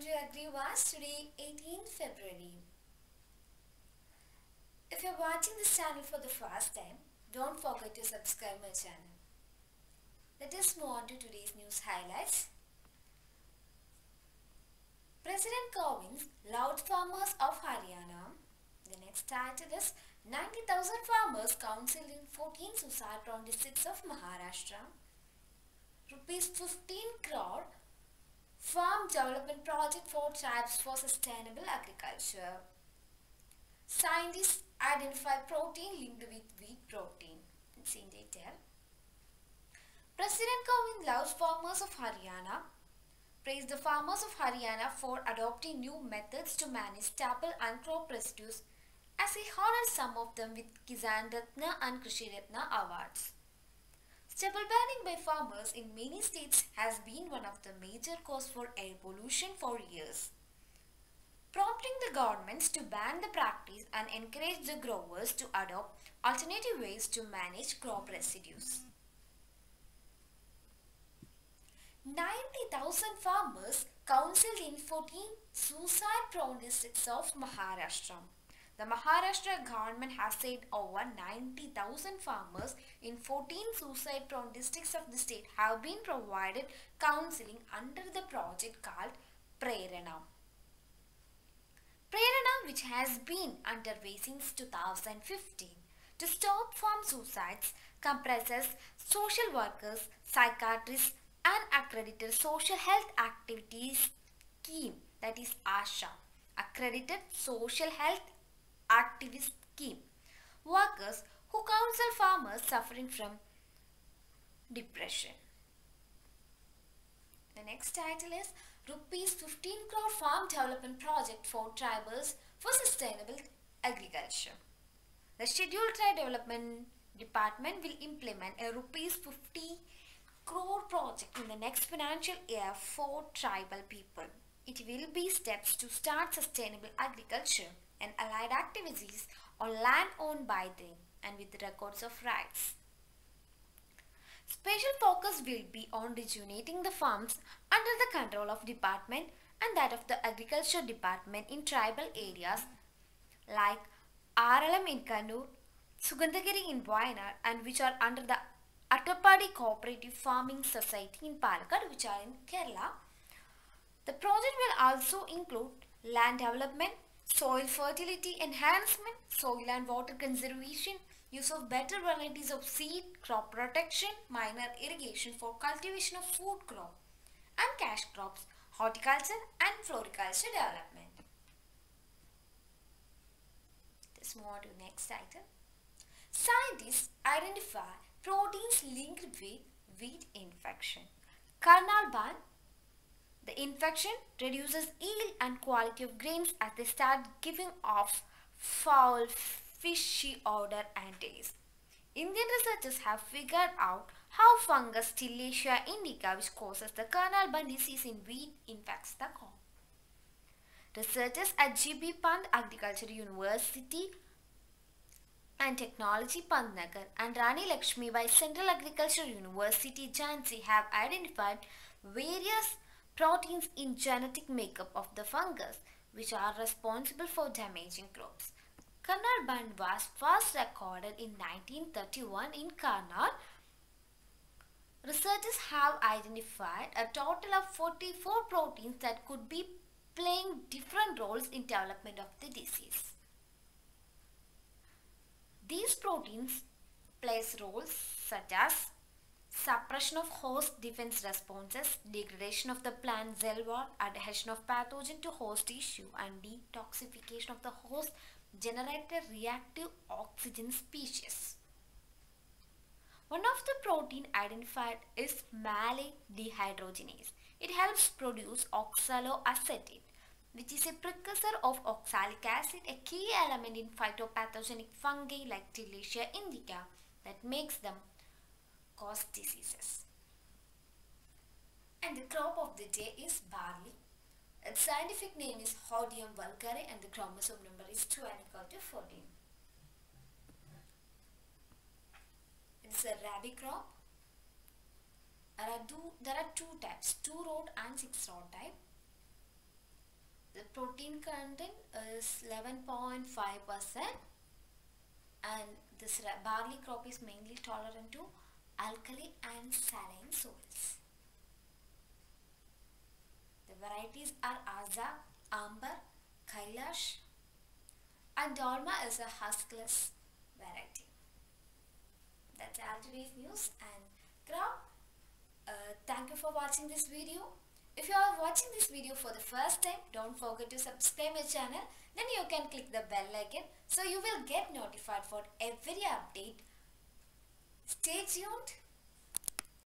welcome to today 18th February. If you're watching this channel for the first time, don't forget to subscribe my channel. Let us move on to today's news highlights. President Kovind loud farmers of Haryana. The next title is 90,000 farmers council in 14 suicide-prone districts of Maharashtra. Rupees 15 crore Farm Development Project for Tribes for Sustainable Agriculture. Scientists identify protein linked with wheat protein. It's in detail. President Kovind loves farmers of Haryana. Praised the farmers of Haryana for adopting new methods to manage stubble and crop residues as he honored some of them with Kisan Ratna and Krishi Ratna awards. Stubble burning by farmers in many states has been one of the major cause for air pollution for years. Prompting the governments to ban the practice and encourage the growers to adopt alternative ways to manage crop residues. 90,000 farmers counseled in 14 suicide-prone districts of Maharashtra. The Maharashtra government has said over 90,000 farmers in 14 suicide-prone districts of the state have been provided counseling under the project called Prerana. Prerana which has been underway since 2015 to stop farm suicides comprises social workers, psychiatrists and accredited social health activist scheme that is ASHA accredited social health activist scheme. Workers who counsel farmers suffering from depression. The next title is Rupees 15 crore farm development project for tribals for sustainable agriculture. The scheduled tribe development department will implement a rupees 50 crore project in the next financial year for tribal people. It will be steps to start sustainable agriculture and allied activities on land owned by them and with records of rights. Special focus will be on rejuvenating the farms under the control of department and that of the agriculture department in tribal areas like Aralam in Kannur, Sugandhagiri in Wayanad and which are under the Attapadi Cooperative Farming Society in Palakkad which are in Kerala. The project will also include land development, soil fertility enhancement, soil and water conservation, use of better varieties of seed, crop protection, minor irrigation for cultivation of food crop and cash crops, horticulture and floriculture development. Let's move on to the next item. Scientists identify proteins linked with wheat infection. Karnal Bunt the infection reduces yield and quality of grains as they start giving off foul, fishy odor and taste. Indian researchers have figured out how fungus Tilletia indica which causes the Karnal bunt disease in wheat infects the corn. Researchers at GB Pant Agriculture University and Technology Pantnagar and Rani Lakshmi Bai Central Agriculture University Jhansi have identified various proteins in genetic makeup of the fungus which are responsible for damaging crops. Karnal bunt was first recorded in 1931 in Karnal. Researchers have identified a total of 44 proteins that could be playing different roles in development of the disease. These proteins plays roles such as suppression of host defense responses, degradation of the plant cell wall, adhesion of pathogen to host tissue and detoxification of the host generated reactive oxygen species. One of the protein identified is malate dehydrogenase. It helps produce oxaloacetate which is a precursor of oxalic acid, a key element in phytopathogenic fungi like Tilletia indica that makes them cause diseases. And the crop of the day is barley. Its scientific name is Hordeum vulgare and the chromosome number is 2 and equal to 14. It's a rabi crop. There are, two, there are two types, two rod and six rod type. the protein content is 11.5% and this barley crop is mainly tolerant to alkali and saline soils. The varieties are Aza, Amber, Kailash and Dolma is a huskless variety. That's all today's news and crop. Uh, thank you for watching this video. If you are watching this video for the first time, don't forget to subscribe my channel. Then you can click the bell icon so you will get notified for every update. Stay tuned